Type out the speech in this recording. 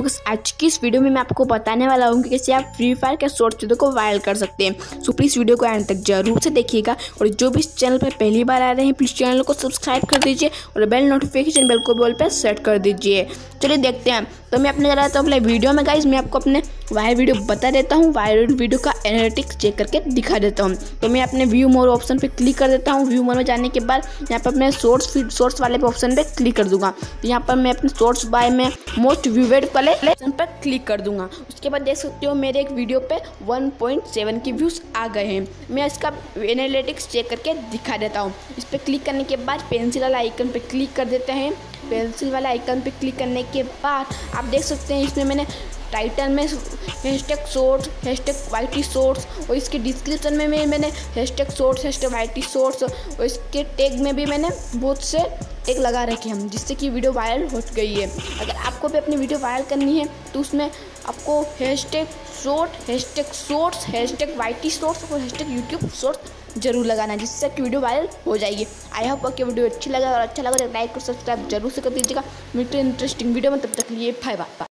सो so, आज की इस वीडियो में मैं आपको बताने वाला हूँ कि कैसे आप फ्री फायर के शॉर्ट वीडियो को वायरल कर सकते हैं। सो प्लीज़ वीडियो को एंड तक ज़रूर से देखिएगा और जो भी इस चैनल पर पहली बार आ रहे हैं प्लीज़ चैनल को सब्सक्राइब कर दीजिए और बेल नोटिफिकेशन बेल को बॉल पर सेट कर दीजिए। चलिए देखते हैं। तो मैं अपने जा था अपने वीडियो में गाइज़ मैं आपको अपने वायरल वीडियो बता देता हूँ। वायरल वीडियो का एनालिटिक्स चेक करके दिखा देता हूँ। तो मैं अपने व्यू मोर ऑप्शन पे क्लिक कर देता हूँ। व्यू मोर में जाने के बाद यहाँ पर अपने सोर्स सोर्स वाले ऑप्शन पे क्लिक कर दूँगा। तो यहाँ पर मैं अपने सोर्स बाय में मोस्ट व्यूवेड वाले ऑप्शन पर क्लिक कर दूँगा। उसके बाद देख सकते हो मेरे एक वीडियो पे 1.7 की व्यूज़ आ गए हैं। मैं इसका एनालिटिक्स चेक करके दिखा देता हूँ। इस पर क्लिक करने के बाद पेंसिल वाला आइकन पर क्लिक कर देते हैं। पेंसिल वाला आइकन पर क्लिक करने के बाद आप देख सकते हैं इसमें मैंने टाइटल में hashtag shorts hashtag YT shorts और इसके डिस्क्रिप्शन में भी मैंने hashtag shorts hashtag YT shorts और इसके टैग में भी मैंने बहुत से टैग लगा रखे हम जिससे कि वीडियो वायरल हो गई है। अगर आपको भी अपनी वीडियो वायरल करनी है तो उसमें आपको hashtag short hashtag shorts Y T shorts और हैश टैग यूट्यूब शॉर्ट्स ज़रूर लगाना, जिससे कि वीडियो वायरल हो जाएगी। आई होप आपकी वीडियो अच्छी लगे, और अच्छा लगा तो लाइक और सब्सक्राइब ज़रूर से कर दीजिएगा। मिलते इंटरेस्टिंग वीडियो में, तब तक लिए बाय बाय